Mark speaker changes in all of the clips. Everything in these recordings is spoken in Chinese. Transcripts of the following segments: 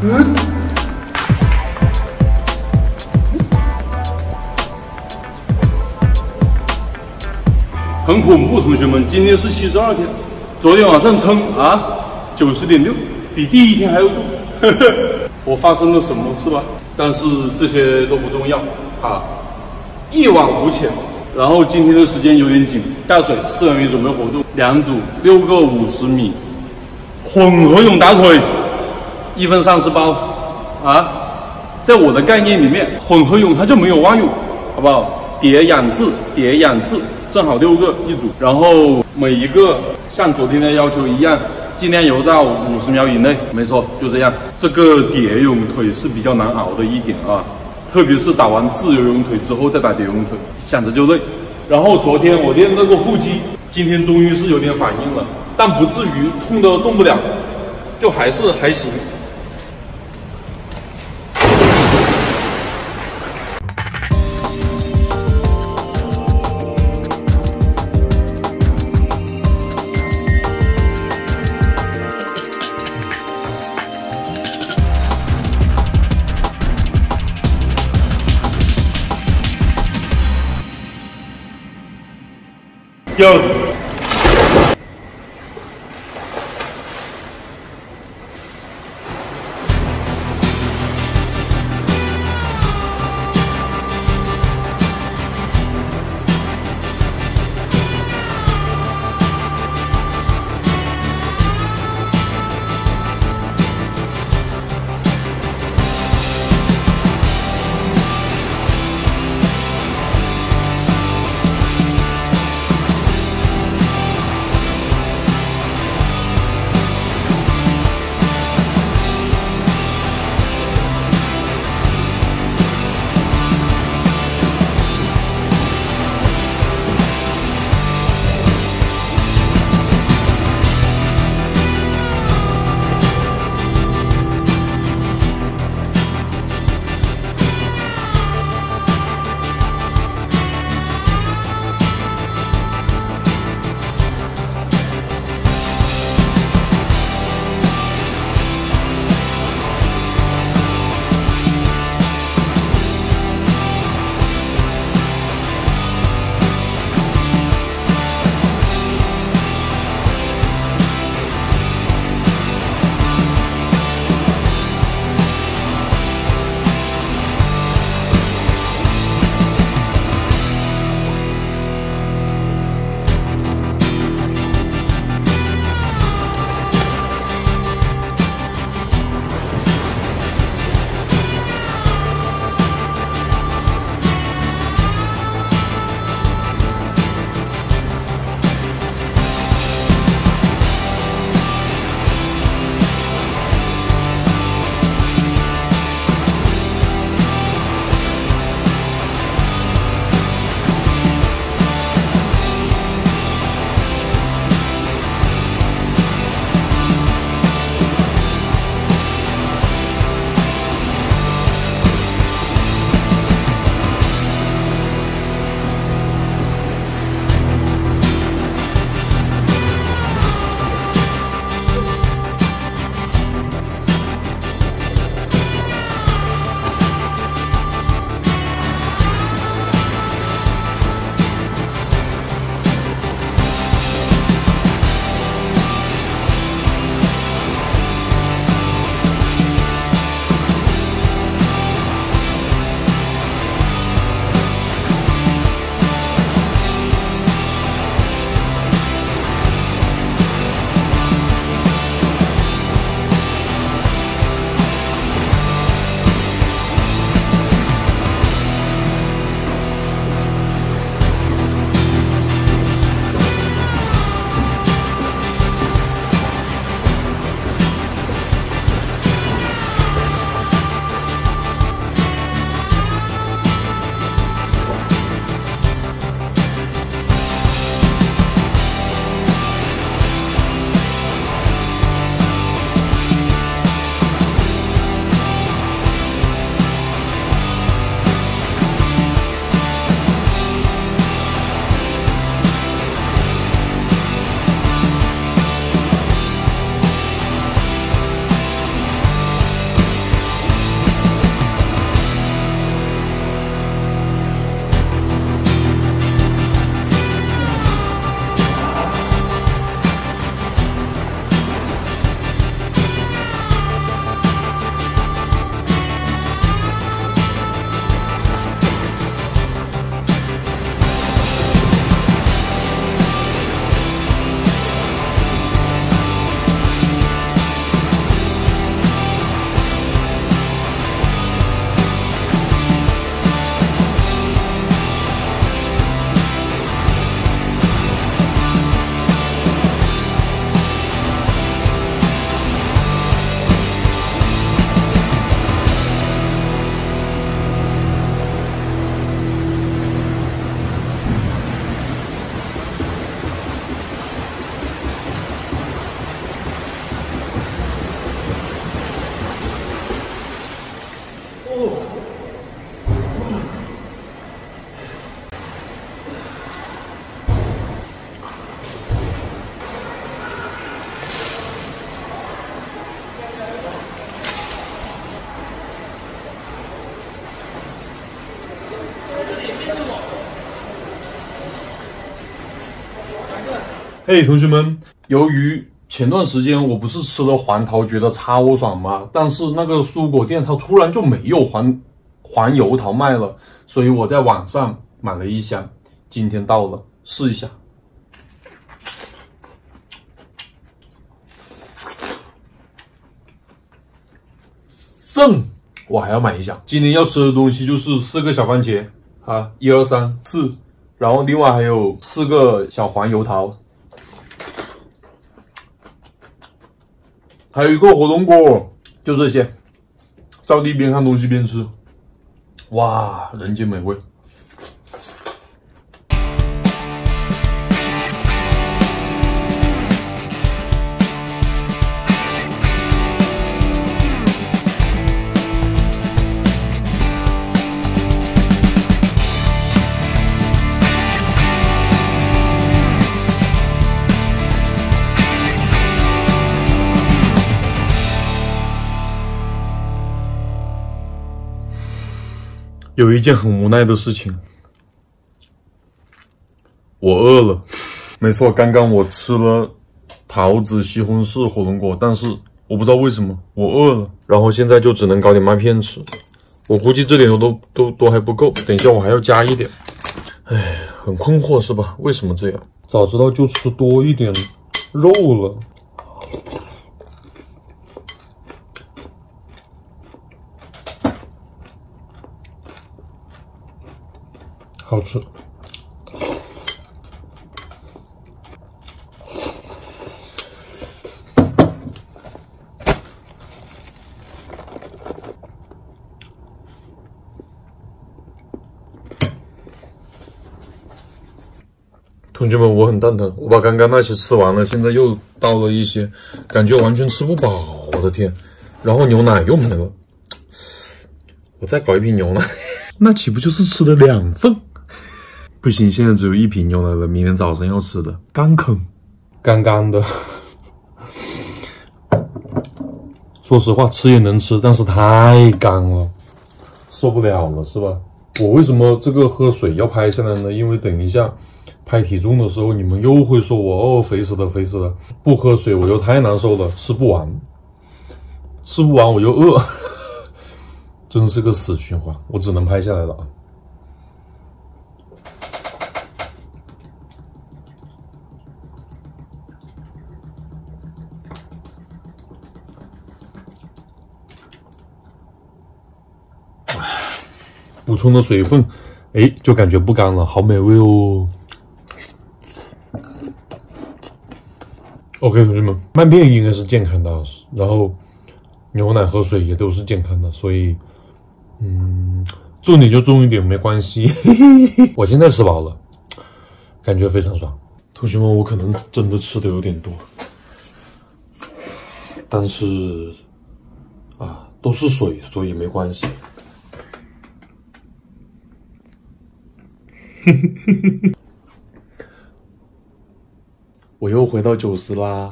Speaker 1: 很恐怖，同学们，今天是七十二天，昨天晚上称啊九十点六，比第一天还要重。呵 呵我发生了什么，是吧？但是这些都不重要啊，一往无前。然后今天的时间有点紧，大水四人员准备活动，两组六个五十米，混合泳打腿，一分三十包啊。在我的概念里面，混合泳它就没有蛙泳，好不好？叠氧字，叠氧字。正好六个一组，然后每一个像昨天的要求一样，尽量游到五十秒以内。没错，就这样。这个蝶泳腿是比较难熬的一点啊，特别是打完自由泳腿之后再打蝶泳腿，想着就累。然后昨天我练那个腹肌，今天终于是有点反应了，但不至于痛的动不了，就还是还行。第二哎。同学们，由于前段时间我不是吃了黄桃觉得超爽吗？但是那个蔬果店它突然就没有黄黄油桃卖了，所以我在网上买了一箱，今天到了，试一下。正，我还要买一箱。今天要吃的东西就是四个小番茄啊，一二三四，然后另外还有四个小黄油桃，还有一个火龙果，就这些。照地边看东西边吃，哇，人间美味。有一件很无奈的事情，我饿了。没错，刚刚我吃了桃子、西红柿、火龙果，但是我不知道为什么我饿了，然后现在就只能搞点麦片吃。我估计这点都都都还不够，等一下我还要加一点。哎，很困惑是吧？为什么这样？早知道就吃多一点肉了。好吃，同学们，我很蛋疼，我把刚刚那些吃完了，现在又倒了一些，感觉完全吃不饱，我的天！然后牛奶又没了，我再搞一瓶牛奶，那岂不就是吃了两份？不行，现在只有一瓶牛奶了。明天早上要吃的，干啃，干干的。说实话，吃也能吃，但是太干了，受不了了，是吧？我为什么这个喝水要拍下来呢？因为等一下拍体重的时候，你们又会说我哦，肥死了，肥死了。不喝水我又太难受了，吃不完，吃不完我又饿，真是个死循环。我只能拍下来了啊。补充了水分，哎，就感觉不干了，好美味哦。OK，同学们，麦片应该是健康的，然后牛奶和水也都是健康的，所以，嗯，重点就重一点，没关系。我现在吃饱了，感觉非常爽。同学们，我可能真的吃的有点多，但是啊，都是水，所以没关系。我又回到九十啦，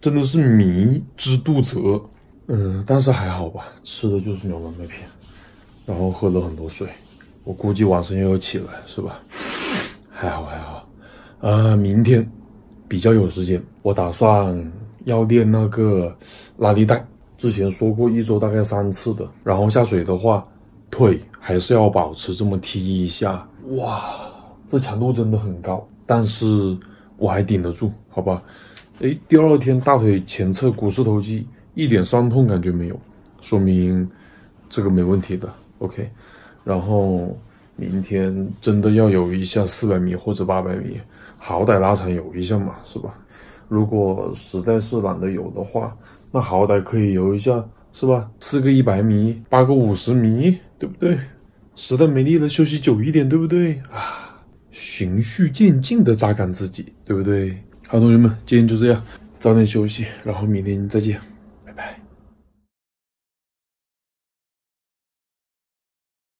Speaker 1: 真的是迷之肚子饿。嗯，但是还好吧，吃的就是牛奶麦片，然后喝了很多水。我估计晚上又要起来，是吧？还好还好。啊，明天比较有时间，我打算要练那个拉力带。之前说过一周大概三次的，然后下水的话，腿还是要保持这么踢一下。哇！这强度真的很高，但是我还顶得住，好吧？哎，第二天大腿前侧股四头肌一点酸痛感觉没有，说明这个没问题的。OK，然后明天真的要游一下四百米或者八百米，好歹拉长游一下嘛，是吧？如果实在是懒得游的话，那好歹可以游一下，是吧？四个一百米，八个五十米，对不对？实在没力了，休息久一点，对不对？啊！循序渐进的榨干自己，对不对？好，同学们，今天就这样，早点休息，然后明天再见。